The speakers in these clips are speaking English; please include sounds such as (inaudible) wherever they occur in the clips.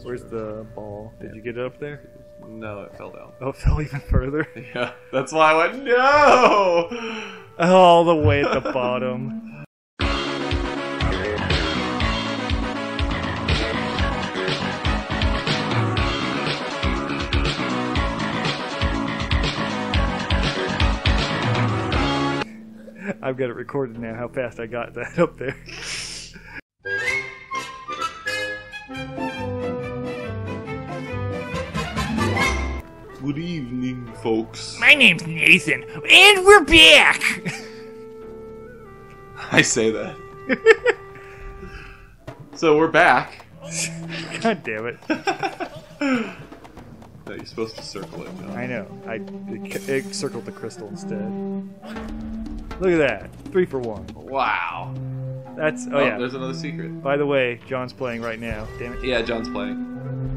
That's Where's true. the ball? Did you get it up there? No, it fell down. Oh, it fell even further. (laughs) Yeah, that's why I went no. All the way at the bottom. I've got it recorded now how fast I got that up there. Good evening, folks. My name's Nathan, and we're back! (laughs) I say that. (laughs) so we're back. (laughs) God damn it. No, you're supposed to circle it. Jon. I know. I it, it circled the crystal instead. Look at that. Three for one. Wow. That's oh, Oh, yeah. there's another secret. By the way, Jon's playing right now. Damn it. Yeah, Jon's playing.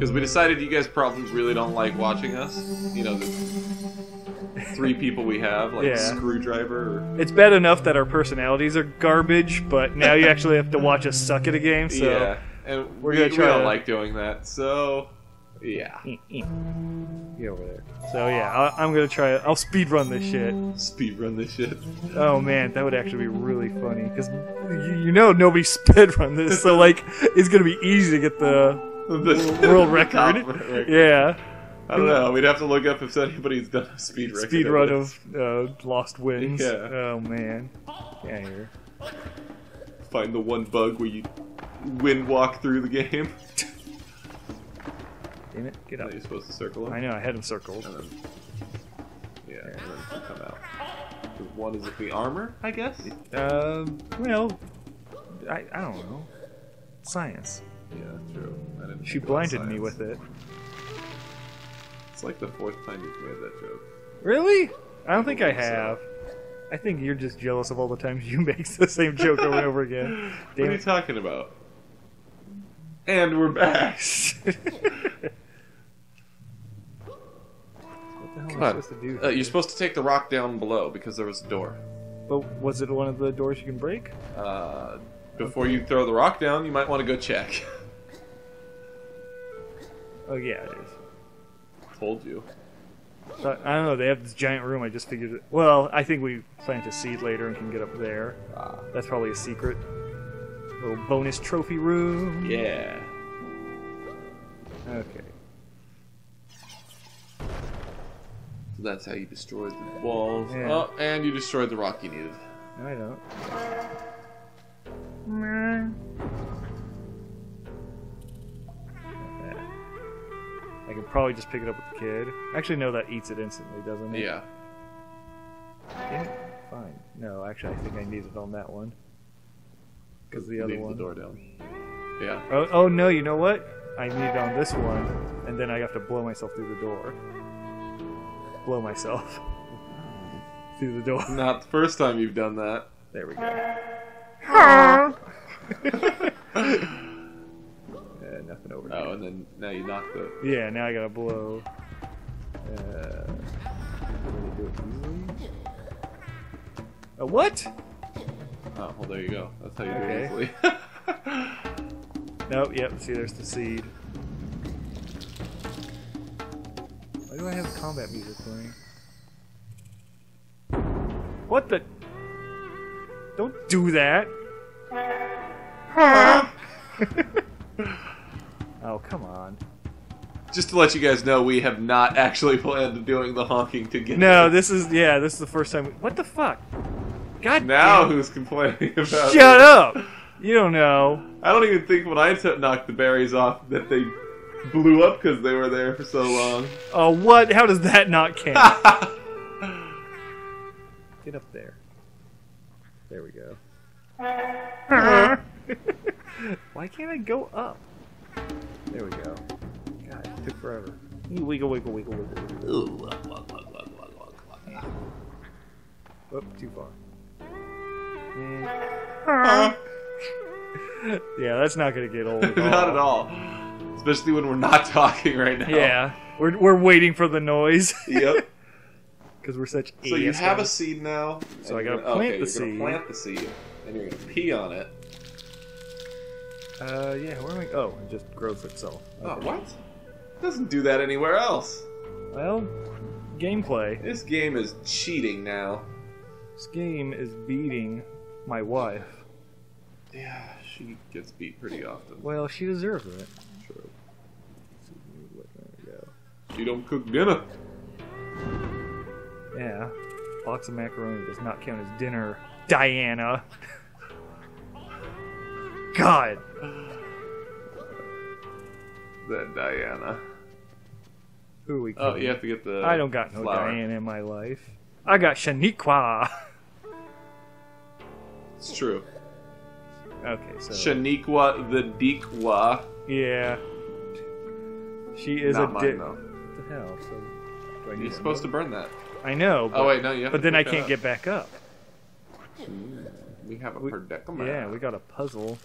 Because we decided you guys probably really don't like watching us. You know, the three people we have, like Yeah. Screwdriver. Or, It's bad enough that our personalities are garbage, but now you actually have to watch us suck at a game. So yeah, and we're we, gonna we try don't to- like doing that. So, yeah. Mm, mm. get over there. So yeah, I, I'm gonna try. I'll speed run this shit. Speed run this shit. Oh man, that would actually be really funny because you, you know nobody (laughs) speed run this, so like it's gonna be easy to get the The world (laughs) record. record. Yeah, I don't know. We'd have to look up if anybody's done a speed record. speed run of uh, Lost Winds. Yeah. Oh man. Yeah, here. Find the one bug where you wind walk through the game. Damn it, get up. you're supposed to circle I know, I had him circled. And then, yeah, and then come out. The One is the armor, I guess. Um, well, I, I don't know. Science. Yeah, true. I didn't She blinded me with it. It's like the fourth time you've made that joke. Really? I don't think I have. I think you're just jealous of all the times you (laughs) make the same joke over and over again. What are you it. talking about? And we're back. (laughs) what the hell am Come I on. supposed to do? Uh, you're supposed to take the rock down below because there was a door. But was it one of the doors you can break? Uh, before you throw the rock down, you might want to go check. (laughs) Oh yeah, it is. Told you. But I don't know. They have this giant room. I just figured it. Well, I think we plant a seed later and can get up there. Ah, That's probably a secret. Little bonus trophy room. yeah. Okay. So that's how you destroyed the walls. Yeah. Oh, and you destroyed the rock you needed. No, I don't. I could probably just pick it up with the kid. Actually, no, that eats it instantly, doesn't it? Yeah. Damn it. Fine. No, actually, I think I need it on that one. Because the You other leave one. the door down. Yeah. Oh, oh no, you know what? I need it on this one, and then I have to blow myself through the door. Blow myself (laughs) through the door. Not the first time you've done that. There we go. (laughs) (laughs) yeah, nothing over Oh, here. and then now you knock the. Yeah, now I gotta blow. Uh, can we do it easily? A what? Oh, well, there you go. That's how you Okay. do it easily. (laughs) Nope, yep, see, there's the seed. Why do I have combat music playing? What the? Don't do that! (laughs) (laughs) oh, come on. Just to let you guys know, we have not (laughs) actually planned doing the honking together. No, this is, yeah, this is the first time. We, what the fuck? God Now damn. who's complaining about Shut it? up! You don't know. I don't even think when I knocked the berries off that they blew up because they were there for so long. Oh, what? How does that not count? (laughs) Get up there. There we go. Uh-huh. (laughs) Why can't I go up? There we go. God, it took forever. You Wiggle, wiggle, wiggle, wiggle, wiggle. Whoop, too far. Yeah. yeah, that's not gonna get old. At (laughs) not at all. Especially when we're not (laughs) talking right now. Yeah, we're we're waiting for the noise Yep. (laughs) because we're such. So you have a seed now. So I gotta gonna- plant okay, the you're gonna seed. Plant the seed, and you're gonna pee on it. Uh, yeah, where am I? Oh, it just grows itself. Oh, Okay. what? Doesn't do that anywhere else. Well, gameplay. This game is cheating now. This game is beating my wife. Yeah, she gets beat pretty often. Well, she deserves it. True. There we go. She don't cook dinner. Yeah, box of macaroni does not count as dinner, Diana. (laughs) God. That Diana. Who are we Oh, you have to get the. I don't got no. Diana in my life. I got Shaniqua. (laughs) It's true. Okay, so Shaniqua the Deekwa. yeah, she is Not a dick. though. What the hell? So do I need You're to supposed to burn that. I know. Oh, but, Oh wait, no, you but then I can't up. get back up. We have a We- predicament. Yeah, we got a puzzle.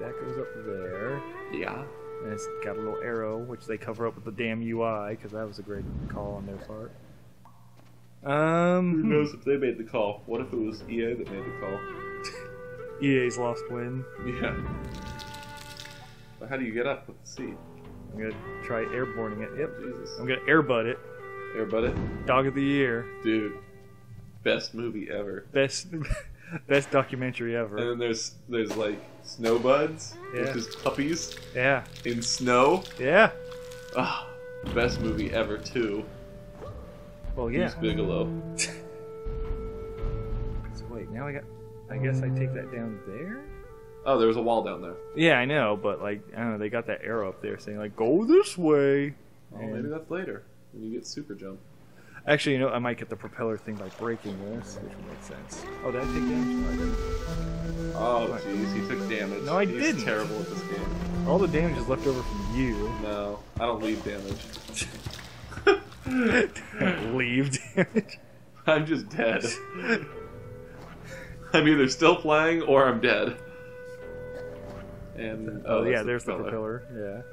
That goes up there. Yeah. And it's got a little arrow, which they cover up with the damn UI, because that was a great call on their part. Um, Who hmm. knows if they made the call? What if it was EA that made the call? (laughs) EA's lost win. Yeah. But how do you get up with the seat? I'm gonna try airborning it. Yep. Jesus. I'm gonna airbud it. Airbud Dog of the year. Dude. Best movie ever. Best, (laughs) best documentary ever. And then there's there's like snowbuds, Yeah. which is puppies Yeah. in snow. Yeah. Ah, best movie ever too. Well, yeah. Deuce Bigalow. (laughs) So wait, now I got. I guess I take that down there. Oh, there was a wall down there. Yeah, I know, but like I don't know, they got that arrow up there saying like go this way. Oh, And- maybe that's later when you get super jump. Actually, you know, I might get the propeller thing by breaking this, which would make sense. Oh, did I take damage? No, I didn't. Oh, jeez, he took damage. No, I He's didn't. terrible at this game. All the damage is left over from you. No, I don't leave damage. (laughs) Leave damage. I'm just dead. I'm either still playing or I'm dead. And Oh, oh yeah, that's there's the propeller. Yeah,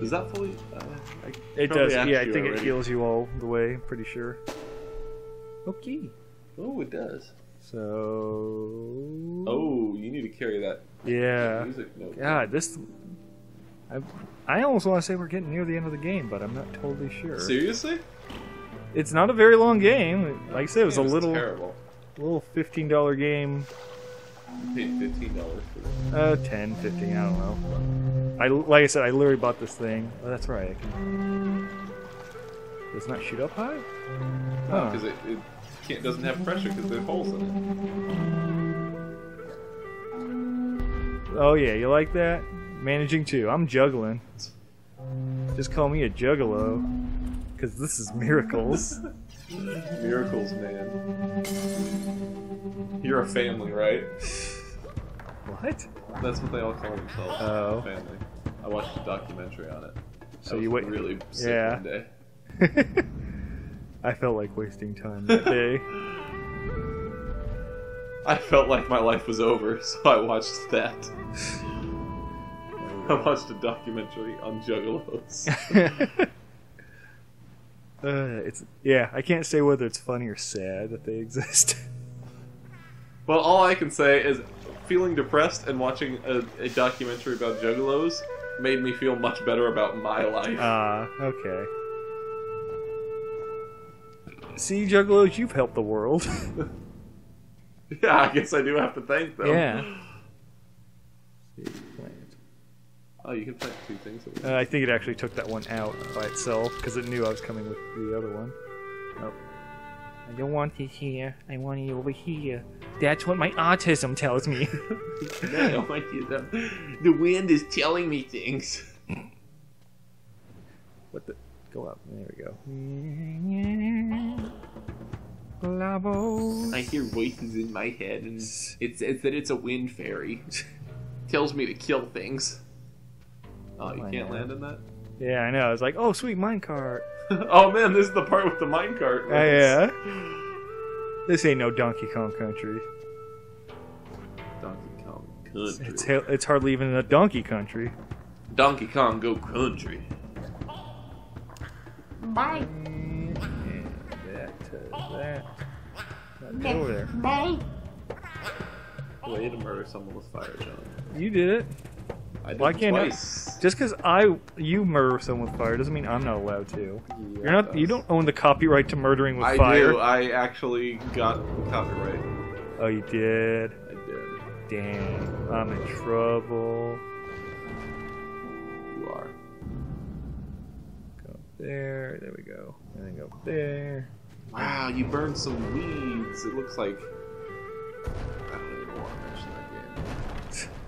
Is that fully? Uh, I it does. Yeah, I think it heals you all the way. I'm pretty sure. Okay. Oh, it does. So. Oh, you need to carry that Yeah. music note. God, this. I, I almost want to say we're getting near the end of the game, but I'm not totally sure. Seriously? It's not a very long game. Like I said, it was a little, terrible. little fifteen dollar game. Paid fifteen dollars for this. Uh, 10, 15, I don't know. I like I said, I literally bought this thing. Oh, that's right. I can. Does it not shoot up high? Huh. because it, it can't, doesn't have pressure because there's holes in it. Oh yeah, you like that? Managing too. I'm juggling. Just call me a juggalo, because this is miracles. (laughs) Miracles, man. You're a family, right? what? That's what they all call themselves. Oh. Family. I watched a documentary on it. So you wait- really sick yeah. one day. (laughs) I felt like wasting time that (laughs) day. I felt like my life was over, so I watched that. (laughs) I watched a documentary on juggalos. Uh, it's yeah. I can't say whether it's funny or sad that they (laughs) exist. well, all I can say is feeling depressed and watching a, a documentary about juggalos made me feel much better about my life. Ah, okay. See, Juggalos, you've helped the world. (laughs) (laughs) yeah, I guess I do have to thank them. yeah. Oh, you can plant two things. Uh, I think it actually took that one out by itself because it knew I was coming with the other one. Oh. I don't want it here. I want it over here. That's what my autism tells me. No, did that. The wind is telling me things. what the? Go up. There we go. Bravo. I hear voices in my head, and it says that it's a wind fairy. (laughs) Tells me to kill things. Oh, you can't land in that? Yeah, I know. It's like, oh, sweet minecart. (laughs) oh man, this is the part with the minecart. Oh, yeah. (gasps) This ain't no Donkey Kong Country. Donkey Kong Country. It's ha- it's hardly even a Donkey Country. Donkey Kong Go Country. Bye. And that to that. Get over there. Way to murder someone with fire, Jon. You did it. I did Why can't I- twice. Just because I you murder someone with fire doesn't mean I'm not allowed to. Yeah, You're not. You don't own the copyright to murdering with I fire. I do. I actually got the copyright. Oh, you did. I did. Dang, I'm in trouble. You are. Go up there. There we go. And then go up there. Wow, you burned some weeds. It looks like. I don't even want to mention that game. (laughs)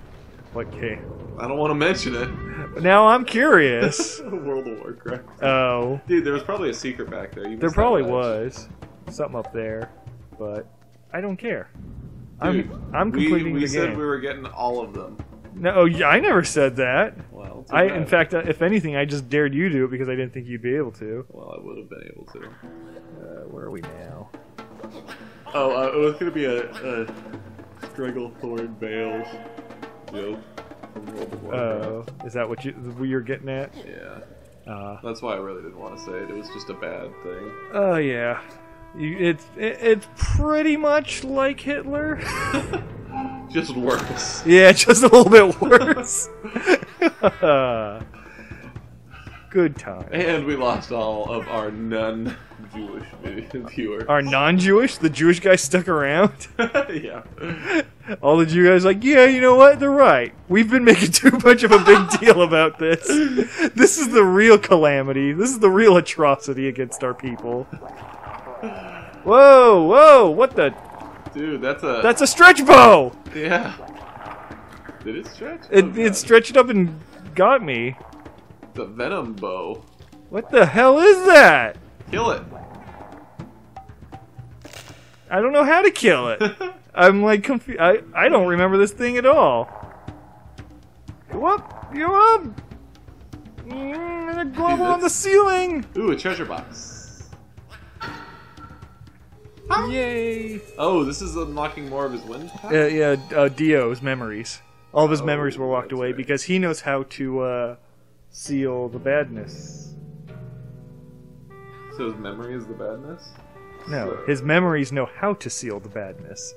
What game? I don't want to mention it. Now I'm curious. (laughs) World of Warcraft. oh, Dude, there was probably a secret back there. You there probably was something up there, but I don't care. I'm Dude, I'm completing we the said game. we said we were getting all of them. No, yeah, I never said that. Well, I, in fact, uh, if anything, I just dared you to do it because I didn't think you'd be able to. Well, I would have been able to. Uh, where are we now? Oh, uh, it was gonna be a, a Stranglethorn Vales joke from World. Oh, is that what you what you're getting at? yeah, Uh, that's why I really didn't want to say it. It was just a bad thing. oh yeah, you, it's it, it's pretty much like Hitler. (laughs) Just worse. yeah, just a little bit worse. (laughs) (laughs) Good time. And we lost all of our non-Jewish viewers. Are non-Jewish? The Jewish guys stuck around. (laughs) yeah. All the Jew guys like, yeah, you know what? They're right. We've been making too much of a big deal about this. This is the real calamity. This is the real atrocity against our people. Whoa, whoa! What the? Dude, that's a. That's a stretch bow. Yeah. Did it stretch? It Oh, it stretched up and got me. The venom bow. What the hell is that? Kill it. I don't know how to kill it. (laughs) I'm like confused. I I don't remember this thing at all. Go up, go up. Mm, Dude, on the ceiling. Ooh, a treasure box. Yay! Oh, this is unlocking more of his wind. Uh, yeah, uh, Dio's memories. All of his Oh, memories were walked away right. because he knows how to uh, seal the badness. So his memory is the badness. No, So- his memories know how to seal the badness.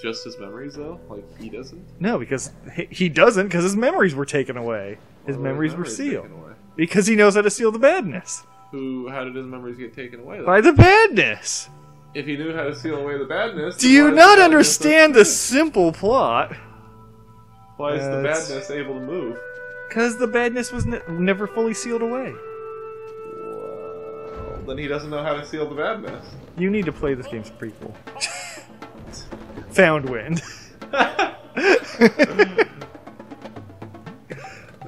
Just his memories, though. Like he doesn't. No, because he, doesn't because his memories were taken away. His Or memories were sealed because he knows how to seal the badness Who? How did his memories get taken away? Though? by the badness. If he knew how to seal away the badness, Do you not the understand the simple plot? Why is the uh, That's- badness able to move? Because the badness was ne- never fully sealed away. Well, then he doesn't know how to seal the badness. You need to play this game's prequel. (laughs) Found wind. (laughs)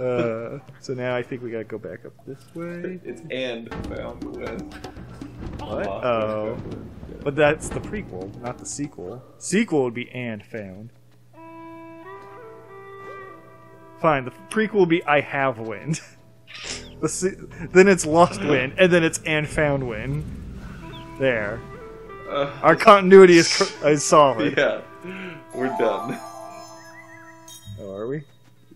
uh, so now I think we gotta go back up this way. It's and found when. What? Oh. But that's the prequel, not the sequel. Sequel would be and found. Fine, the prequel will be I have wind. (laughs) the se- then it's lost (laughs) wind, and then it's and found wind. There. Uh, Our continuity is, cr- (laughs) is solid. yeah, we're done. Oh, are we?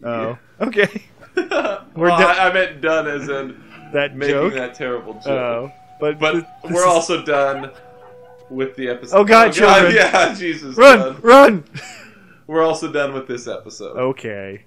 Oh, okay. well, done. I, I meant done as in That making joke. that terrible joke. Oh, but but th- we're is- also done with the episode. Oh, God, children. yeah, Jesus. run, run. We're also done with this episode. Okay.